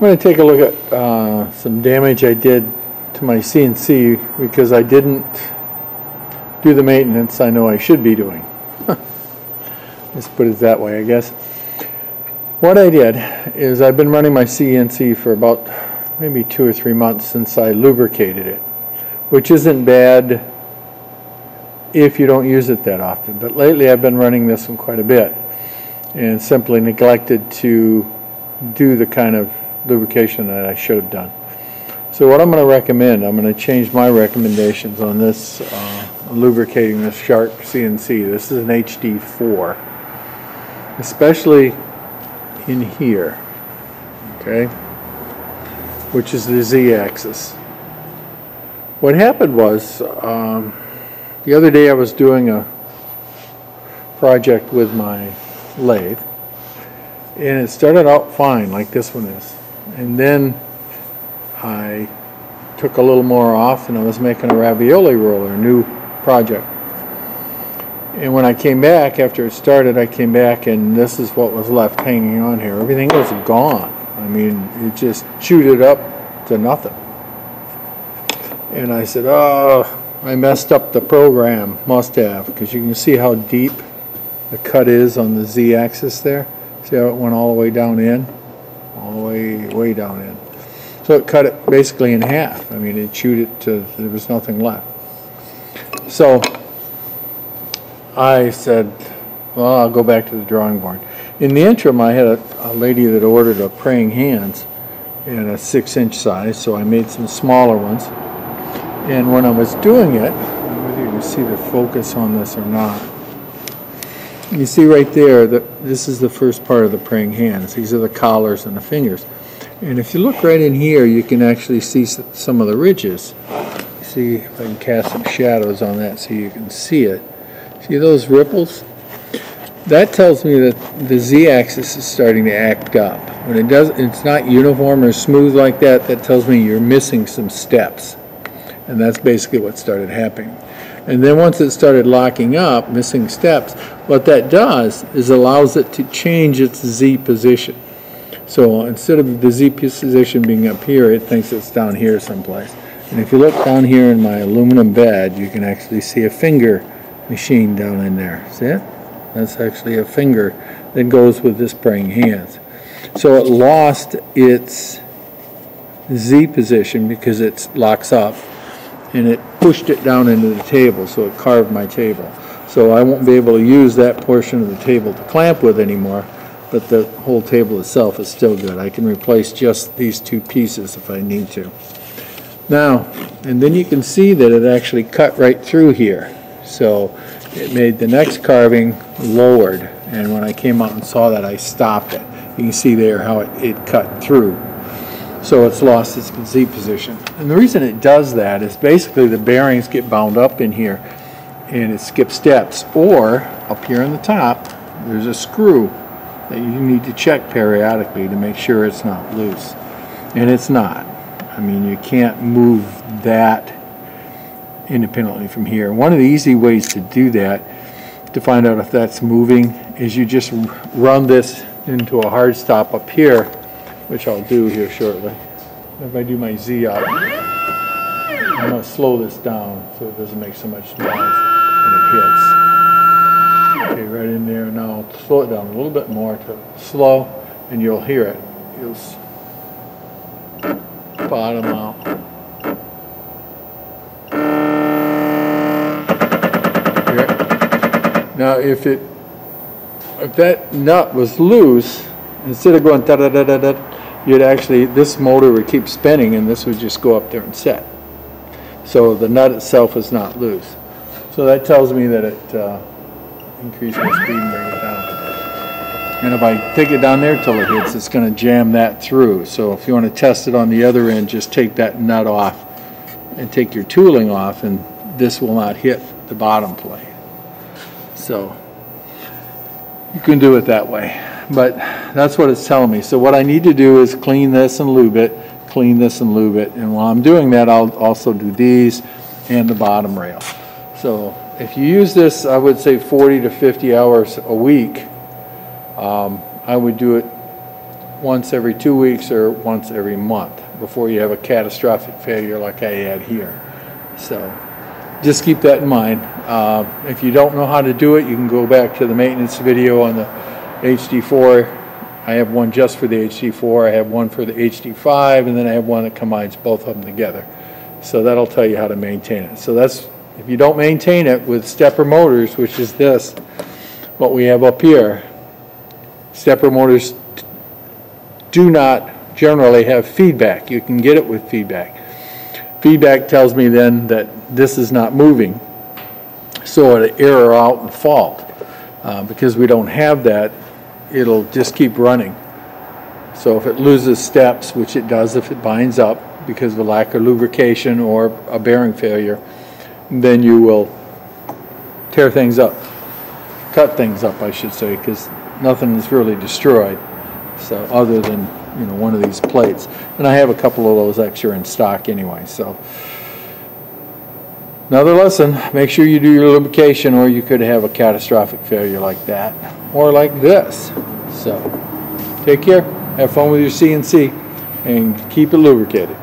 going to take a look at uh, some damage I did to my CNC because I didn't do the maintenance I know I should be doing. Let's put it that way, I guess. What I did is I've been running my CNC for about maybe two or three months since I lubricated it, which isn't bad if you don't use it that often. But lately I've been running this one quite a bit and simply neglected to do the kind of lubrication that I should have done. So what I'm going to recommend, I'm going to change my recommendations on this uh, lubricating this Shark CNC. This is an HD4, especially in here, okay, which is the Z-axis. What happened was, um, the other day I was doing a project with my lathe, and it started out fine, like this one is. And then I took a little more off and I was making a ravioli roller, a new project. And when I came back, after it started, I came back and this is what was left hanging on here. Everything was gone. I mean, it just chewed it up to nothing. And I said, oh, I messed up the program, must have, because you can see how deep the cut is on the z-axis there. See how it went all the way down in? The way, way down in. So it cut it basically in half. I mean, it chewed it to, there was nothing left. So I said, well, I'll go back to the drawing board. In the interim, I had a, a lady that ordered a praying hands in a six inch size, so I made some smaller ones. And when I was doing it, whether you can see the focus on this or not, you see right there that this is the first part of the praying hands. These are the collars and the fingers. And if you look right in here, you can actually see some of the ridges. See if I can cast some shadows on that so you can see it. See those ripples? That tells me that the z-axis is starting to act up. When it does, it's not uniform or smooth like that, that tells me you're missing some steps. And that's basically what started happening. And then once it started locking up, missing steps, what that does is allows it to change its Z position. So instead of the Z position being up here, it thinks it's down here someplace. And if you look down here in my aluminum bed, you can actually see a finger machine down in there. See it? That's actually a finger that goes with this praying hands. So it lost its Z position because it locks up and it pushed it down into the table, so it carved my table. So I won't be able to use that portion of the table to clamp with anymore, but the whole table itself is still good. I can replace just these two pieces if I need to. Now, and then you can see that it actually cut right through here. So it made the next carving lowered, and when I came out and saw that, I stopped it. You can see there how it, it cut through. So it's lost its Z position. And the reason it does that is basically the bearings get bound up in here and it skips steps. Or up here on the top, there's a screw that you need to check periodically to make sure it's not loose. And it's not. I mean, you can't move that independently from here. One of the easy ways to do that, to find out if that's moving, is you just run this into a hard stop up here which I'll do here shortly. If I do my Z out, I'm going to slow this down so it doesn't make so much noise when it hits. Okay, right in there. Now I'll slow it down a little bit more to slow, and you'll hear it. You'll bottom out. Now if it if that nut was loose, instead of going da da da da da you'd actually, this motor would keep spinning and this would just go up there and set. So the nut itself is not loose. So that tells me that it uh, increased my speed and bring it down. And if I take it down there till it hits, it's going to jam that through. So if you want to test it on the other end, just take that nut off and take your tooling off and this will not hit the bottom plate. So you can do it that way but that's what it's telling me. So what I need to do is clean this and lube it, clean this and lube it. And while I'm doing that, I'll also do these and the bottom rail. So if you use this, I would say 40 to 50 hours a week. Um, I would do it once every two weeks or once every month before you have a catastrophic failure like I had here. So just keep that in mind. Uh, If you don't know how to do it, you can go back to the maintenance video on the HD4. I have one just for the HD4, I have one for the HD5, and then I have one that combines both of them together. So that'll tell you how to maintain it. So that's, if you don't maintain it with stepper motors, which is this, what we have up here, stepper motors do not generally have feedback. You can get it with feedback. Feedback tells me then that this is not moving, so it'll error out and fault. Uh, Because we don't have that, it'll just keep running. So if it loses steps, which it does if it binds up because of a lack of lubrication or a bearing failure, then you will tear things up, cut things up, I should say, because nothing is really destroyed. So, other than, you know, one of these plates. And I have a couple of those extra in stock anyway, so. Another lesson, make sure you do your lubrication or you could have a catastrophic failure like that, or like this. So, take care, have fun with your CNC, and keep it lubricated.